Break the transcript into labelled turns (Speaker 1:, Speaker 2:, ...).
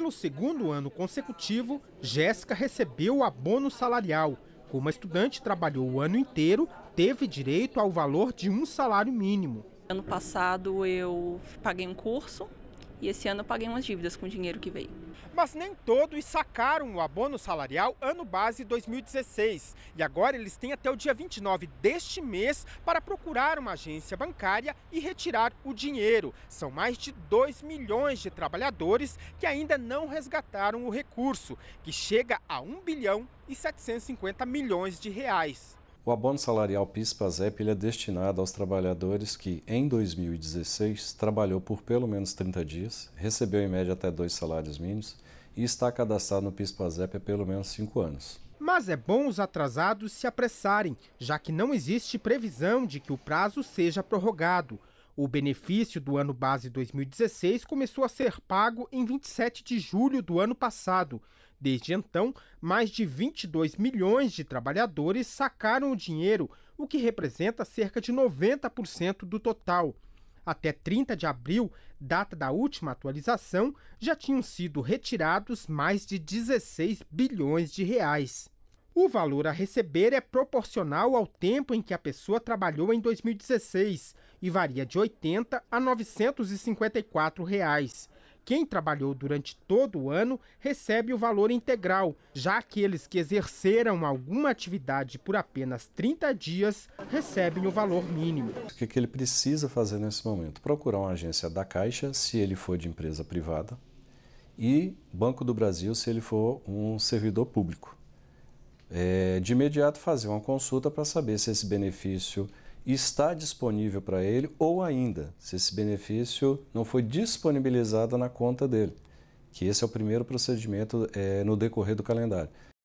Speaker 1: Pelo segundo ano consecutivo, Jéssica recebeu o abono salarial. Como a estudante trabalhou o ano inteiro, teve direito ao valor de um salário mínimo.
Speaker 2: Ano passado eu paguei um curso e esse ano eu paguei umas dívidas com o dinheiro que veio.
Speaker 1: Mas nem todos sacaram o abono salarial ano base 2016. E agora eles têm até o dia 29 deste mês para procurar uma agência bancária e retirar o dinheiro. São mais de 2 milhões de trabalhadores que ainda não resgataram o recurso, que chega a 1 bilhão e 750 milhões de reais.
Speaker 3: O abono salarial PIS-PASEP é destinado aos trabalhadores que, em 2016, trabalhou por pelo menos 30 dias, recebeu em média até dois salários mínimos e está cadastrado no PIS-PASEP há pelo menos cinco anos.
Speaker 1: Mas é bom os atrasados se apressarem, já que não existe previsão de que o prazo seja prorrogado. O benefício do ano base 2016 começou a ser pago em 27 de julho do ano passado. Desde então, mais de 22 milhões de trabalhadores sacaram o dinheiro, o que representa cerca de 90% do total. Até 30 de abril, data da última atualização, já tinham sido retirados mais de 16 bilhões de reais. O valor a receber é proporcional ao tempo em que a pessoa trabalhou em 2016 e varia de 80 a 954 reais. Quem trabalhou durante todo o ano recebe o valor integral, já aqueles que exerceram alguma atividade por apenas 30 dias recebem o valor mínimo.
Speaker 3: O que, ele precisa fazer nesse momento? Procurar uma agência da Caixa, se ele for de empresa privada, e Banco do Brasil, se ele for um servidor público. É, de imediato fazer uma consulta para saber se esse benefício está disponível para ele ou ainda se esse benefício não foi disponibilizado na conta dele, que esse é o primeiro procedimento é, no decorrer do calendário.